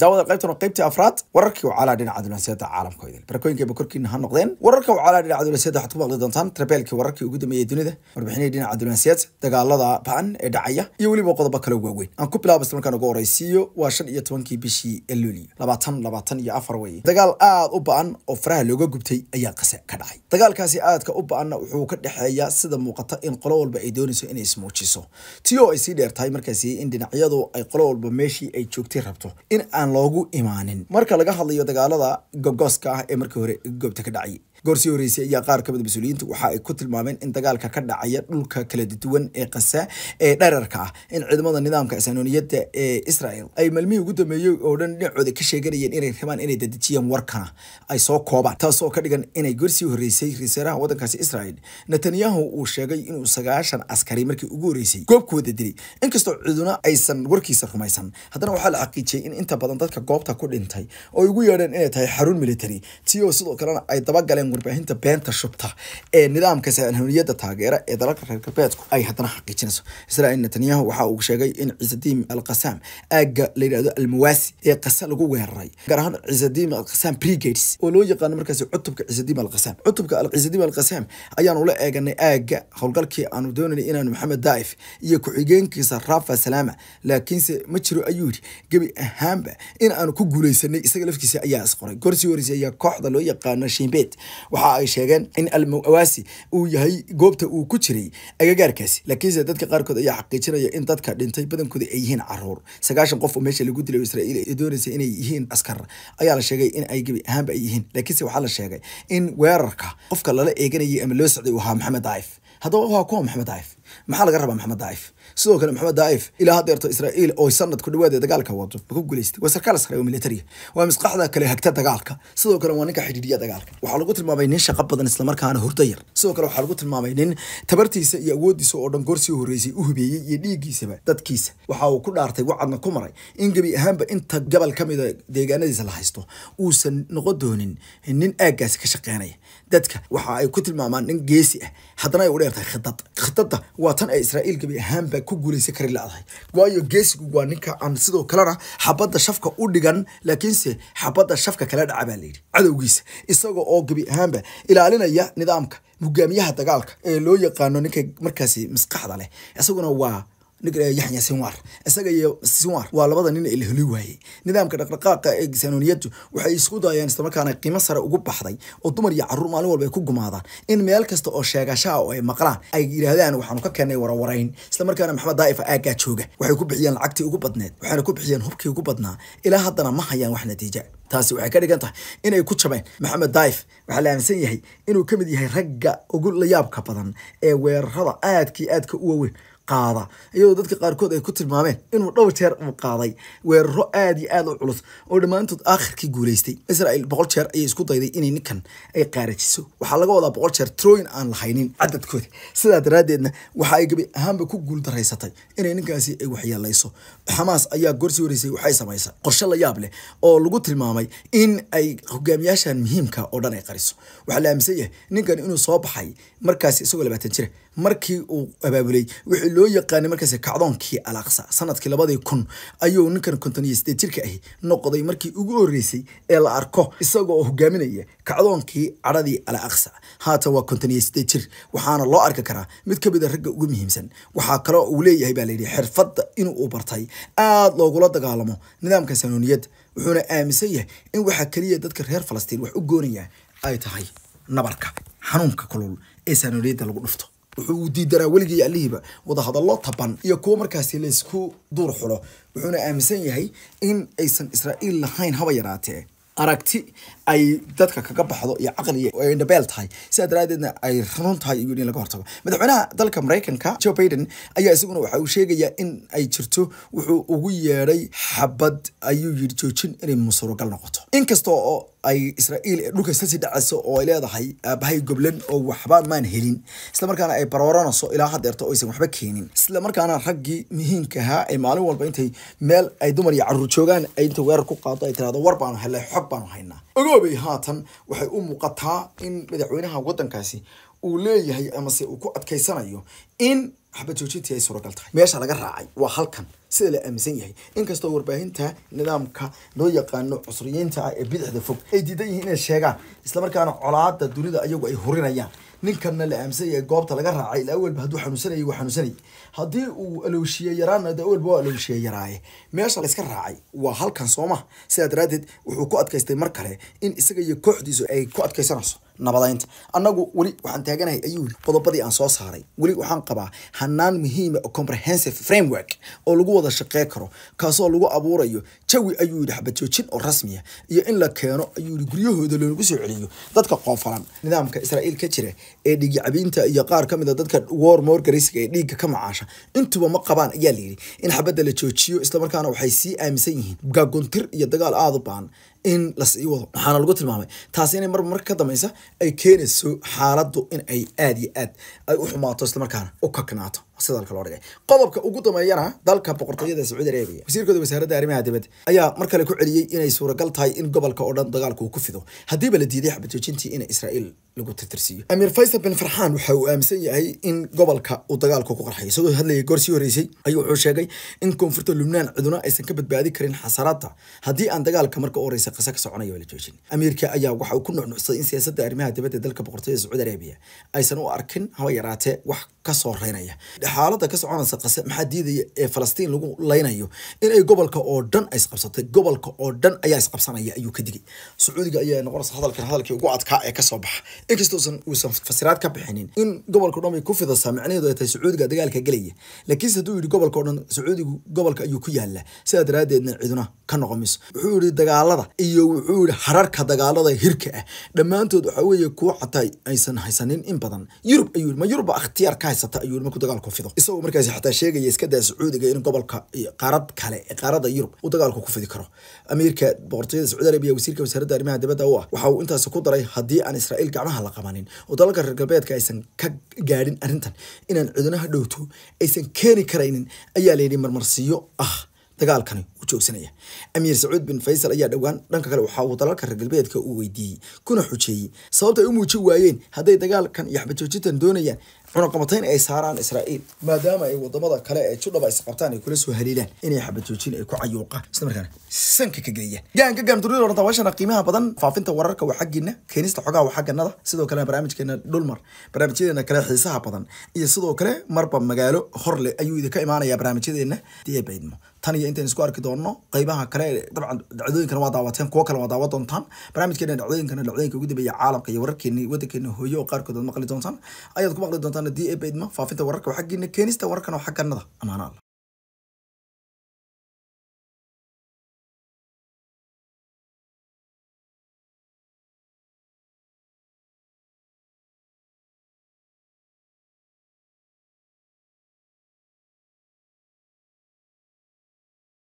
daawada qaybtan waa qaybtii afraad wararkii wacaalaa dhinaca dunaasiyada caalamka idil barakooyinkayba korkiina ha noqdeen wararka wacaalaa dhinaca dunaasiyada waxaad ku maqli doontaan trabeelkii wararkii ugu dambeeyey dunida warbixinihii dhinaca dunaasiyad dagaalada ba'an ee dhacaya iyo weliba qodobo kale waaweyn aan ku bilaabo islamarkaan ugu horeysiiyo waa shan iyo tobankii bishii eluliyo labaatan labaatan iyo afar weye dagaal aad u ba'an oo faraha looga gubtay ayaa qase ka dhacay dagaalkaasi aadka u ba'anna wuxuu ka dhexeeyaa sida muuqata in qolo walba ay doonayso inay ismuujiso ti oo ay sii dheer markaasi in dhinacyadu ay qolo walba meeshii ay joogtay rabto in aan loogu imaanin. Marka laga hadlayo dagaalada gogoska ah ee markii hore goobta ka dhacay goorsii horeysay ayaa qaar ka mid mas'uuliyiintu waxa ay ku tilmaameen in dagaalka ka dhacaya dhulka kala duwan ee qasa ee dherarka ah in ciidamada nidaamka sanooniyada ee israel ay maalmihii ugu dambeeyey oo dhan dhinacooda ka sheeganayeen inay rabaan inay dadejiyaan warkana ay soo koobaan taasoo ka dhigan inay goorsii horeysay ra'iisaaraha wadankaasi israel. Netanyahu uu sheegay inuu sagaashan askari markii ugu horeysay goobka wada dilay inkastoo ciduna aysan warkiisa rumaysan. Haddana waxaa la xaqiijiyey in inta badan dadka goobta ku dhintay oo ugu yeedheen inay tahay xarun military oo sidoo kalena ay dabagaleen warbaahinta beenta shubta ee nidaamka sahaniyada taageera ee dalalka reer galbeedku ay haddana xaqiijinayso. Israel netanyahu waxa uu sheegay in ciisadiim alqasam aagga la yidhahdo almawaasi ee qasa lagu weeraray gaar ahaan ciisadiim alqasam brigades oo loo yaqaano markaasi cutubka ciisadiim alqasam cutubka ciisadiim alqasam ayaanu la eeganay aagga howlgalkii aanu doonaynay inaanu maxamed daaif iyo ku-xigeenkiisa rafa salaama laakiinse ma jiro ayuu yidhi gebi ahaanba in aanu ku guuleysanay isaga lafkiisa ayaa isqoray gorsii horeysay ayaa kooxda loo yaqaano shimbet waxa ay sheegeen in almawaasi uu yahay goobta uu ku jiray agagaarkaasi laakiinse dadka qaarkood ayaa xaqiijinaya in dadka dhintay badankooda ay yihiin carruur? Sagaashan qof oo meesha lagu dilay israa'iil ay doonaysa inay yihiin askar ayaa la sheegay in ay gebi ahaanba ay yihiin. Laakiinse waxaa la sheegay in weerarka qofka lala eeganayay ama loo socday uu ahaa maxamed daif. Haddaba waa kuwa maxamed daif maxaa laga rabaa maxamed daif sidoo kale maxamed daaif ilaa haddeerto israa'iil oo sanad ku dhawaada dagaalka wado ma ku guuleystay? Waa sarkaal sare oo militariya waa misqaxda kale hagta dagaalka. Sidoo kale waa ninka xidhiidhiya dagaalka. Waxaa lagu tilmaamay nin shaqo badan islamarkaana hurdo yar. Sidoo kale waxaa lagu tilmaamay nin tabartiisa iyo awoodiisa oo dhan goorsii horeysay u hubeeyey iyo dhiiggiisaba dadkiisa. Waxa uu ku dhaartay wacadna ku maray in gebi ahaanba inta gobol ka mida deegaanadiisa la haysto uusan noqon doonin nin aaggaasi ka shaqeynaya. Dadka waxa ay ku tilmaamaan nin geesi ah. Haddana ay u dheertahay khidad. Khidada waa tan ay israa'iil gebi ahaanba ku guuleysan kari la-dahay. Waayo geesigu waa ninka aan sidoo kalena xabadda shafka u dhigan laakiinse xabadda shafka kala dhaca baa layidhi cadowgiisa isaga oo gebi ahaanba ilaalinaya nidaamka hogaamiyaha dagaalka ee loo yaqaano ninka markaasi maskaxda leh. Isaguna waa yaxya sinwar. Isaga iyo sinwar waa labada nin ee la heli waayey. Nidaamka dhaqdhaqaaqa ee sanooniyadu waxay isku dayeen islamarkaana qiimo sare ugu baxday oo dumar iyo carruur maalin walba ay ku gumaadaan. In meel kasta oo sheegashaha oo ay maqlaan ay yidhaahdaan waxaanu ka keenay warawarayn islamarkaana maxamed daaif aaggaa jooga. Waxay ku bixiyeen lacagtii ugu badneed waxayna ku bixiyeen hubkii ugu badnaa. Ilaa haddana ma hayaan wax natiija taasi waxay ka dhigan tahay inay ku jabeen maxamed daaif. Waxaa la aaminsan yahay inuu ka mid yahay ragga ugu layaabka badan ee weerarada aadkii aadka u waaweyn qaada iyadoo dadka qaarkood ay ku tilmaameen inuu dhowr jeer uu qaaday. Weeraro aada iyo aada u culus oo dhammaantood aakhirkii guuleystay israel boqol jeer ayay isku dayday inay ninkan ay qaarajiso. Waxaa laga wadaa boqol jeer trooyin aan lahaynin cadadkooda sidaa daraaddeedna waxa ay gebi ahaanba ku guuldaraysatay inay ninkaasi ay waxyeelayso xamaas ayaa gorsii horeysay waxay samaysay qorshe la yaab leh oo lagu tilmaamay in ay hogaamiyaashan muhiimka oo dhan ay qariso. Waxaa la aaminsan yahay ninkan inuu soo baxay markaasi isagoo labaatan jira markii uu abaabulay wixii loo yaqaanay markaasi kacdoonkii al aqsa sannadkii labadii kun ayuu ninkan konton iyo sideed jirka ahi noqday markii ugu horeysay ee la arko isagoo hogaaminaya kacdoonkii cadhadii al aqsa haatan waa konton iyo sideed jir waxaana loo arki karaa mid ka mid a ragga ugu muhiimsan. Waxaa kaloo uu leeyahay baa layidhi xirfadda inuu bartay aada loogula dagaalamo nidaamka sanooniyadda wuxuuna aaminsan yahay in waxaa keliya dadka reer falastiin wax u goonaya ay tahay nabarka xanuunka kulul ee sanooniyadda lagu dhufto wuxuu diidanaa weligii allihiiba wadahadallo taban iyo kuwo markaasi laysku duur xulo. Wuxuuna aaminsan yahay in aysan israa'iil lahayn haba yaraatee. Aragti ay dadka kaga baxdo iyo caqli ay indhabeel tahay. Sidaa daraaddeedna ay run tahay iyo in laga hortago. Madaxweynaha dalka maraykanka joe biden ayaa isaguna waxa uu sheegayaa in ay jirto. Wuxuu ugu yeedhay xabad ayuu yidhi joojin inay musurogal noqoto. Inkasta oo ay israa'iil ee dhulka isla sii dhacayso oo ay leedahay aabahay goblan oo waxba maan helin. Islamarkaana ay barooranayso ilaa haddeerta oo aysan waxba keenin. Islamarkaana raggii muhiimka ahaa ee maalin walba intay meel ay dumar iyo carruur joogaan ay inta weerar ku qaado ay tirahdo war baanu helay xog baanu haynaa. Ogoobay haatan waxay u muuqataa in madaxweynaha waddankaasi uu leeyahay amase uu ku adkaysanayo in xabad joojintii ay suuragal tahay. Meesha laga raacay waa halkan. Sida la aaminsan yahay. Inkastoo warbaahinta nidaamka loo yaqaano cusriyiinta ah ee bidixda fog ay diidan yihiin inay sheegaan islamarkaana colaada dunida ayagu ay hurinayaan. Ninkanna la aaminsan yahay goobta laga raacay ila awalba hadduu xanuunsanayay waa xanuunsanayay. Haddii uu alooshiye yaraana de awalba waa alooshiye yaraaye. Meesha la iska raacay waa halkan sooma sidaa daraaddeed wuxuu ku adkaystay mar kale in isaga iyo kooxdiisu ay ku adkaysanayso nabadaynta. Annagu weli waxaan taaganahay ayuu qodobadii aan soo saaray. Weli waxaan qabaa hanaan muhiima oo comprehensive framework oo lagu wada shaqey karo kaasoo lagu abuurayo jawi ayuu yidhi xabad joojin oo rasmiya iyo in la keeno ayuu yidhi guryahooda loogu soo celiyo. Dadka qoofalan nidaamka israa'iil ka jira ee dhiigi cabiinta iyo qaar ka mid a dadka war morgarisiga ee dhiigga ka macaasha intuba ma qabaan ayaa la yidhi in xabadda la joojiyo islamarkaana waxay sii aaminsan yihiin. Gaaguntir iyo dagaal aada u baan in la sii wado. Waxaana lagu tilmaamay? Taasi inay marba marka ka dambaysa ay keenayso xaaladdu in ay aada iyo aad ay u xumaato islamarkaana u kaknaato sida halka loo dhigay qodobka ugu dambeeyana dalka boqortooyada sacuudi arabia wasiirkooda wasaaradda arrimaha dibadda ayaa mar kale ku celiyey inay suuragal tahay in gobolka oo dhan dagaalku uu ku fido. Haddiiba la diiday xabad joojintii in israa'iil lagu tirtirsiiyo amiir faysal bin farxaan waxa uu aaminsan yahay in gobolka uu dagaalku ku qarxay. Isagoo hadlayay goor sii horeysay ayuu wuxuu sheegay in koonfurta lubnaan ciduna aysan ka badbaadi karin xasaraadda haddii aan dagaalka marka u horeysa qisa ka soconayo la joojin. Amiirka ayaa waxa uu ku nuxnuxsaday in siyaasadda arrimaha dibadda dalka boqortooyada sacuudi arabia aysan u arkin haba yaraatee wax ka soo reynaya xaalada ka soconaysa qase maxaa diidaya ee falastiin lagu laynayo in ay gobolka oo dhan ay isqabsatay gobolka oo dhan ayaa isqabsanaya ayuu ka digay. Sacuudiga ayaa noqonaysa hadalkan hadalkii ugu adkaa ee ka soo baxa. Inkastoosan uusan fasiraad ka bixinin in gobolka dhan bay ku fidasaa macnaheedu ay tahay sacuudiga dagaalka gelaya. Laakiinse hadduu yidhi gobolka o dhan sacuudigu gobolka ayuu ku yaalla sidaa daraaddeedna ciduna ka noqon mayso wuxuu yihi dagaalada iyo wuxuu yihi hararka dagaalada hirka ah dhammaantood waxaa weeye kuwa xataa aysan haysanin in badan. Yurub ayuu yidhi ma yurubba ikhtiyaar ka haysata ayuu yidhi markuu dagaalku fido. Isagoo markaasi xataa sheegaya iska daa sacuudiga in gobolka qaarad kale ee qaarada yurub uu dagaalku ku fidi karo. Amiirka boqortooyada sacuudi arabiya wasiirka wasaaradda arrimaha dibadda u ah waxa uu intaasi ku daray haddii aan israa'iil gacmaha la qabanin oo dalalka reer galbeedka aysan ka gaadhin arrintan. Inaan cidinaha dhowto aysan keeni karaynin ayaa layidhi marmarsiyo ah dagaalkani uu joogsanaya. Amiir sacuud bin faysal ayaa dhowaan dhanka kale waxa uu dalalka reer galbeedka uu weydiiyey kuna xujeeyey sababta ay u muujin waayeen hadday dagaalkan iyo xabadjoojintan doonayaan cunaqabatayn ay saaraan israa'iil maadaama ay waddamada kale ee judhaba isqabtaan ay kula soo haliilaan inay xabadjoojin ay ku cayuuqaan islamarkaana sanka ka geliyaan gaanka oranta washana qiimaha badan faafinta wararka waa keenista xogaha waa sidoo kale barnaamijkeena dhulmar barnaamijyadeena kale xiisaha badan iyo sidoo kale marba magaalo horle ayuu idinka imaanaya barnaamijyadeena diyabaydmo tan iyo intaan isku arki doonno qeybaha kale dabcan dhacdooyinkana waa daawateen kuwo kale waa daawa doontaan. Barnaamijkeena dhacdooyinkana dhacdooyinka ugu dambeeya caalamka iyo wararkeeni wadankeena hooyo oo qaarkood aad maqli doontaan. Ayaad ku maqli doontaan d a baydma faafinta wararka waa xaggiina keenista wararkana waa xagganada amaana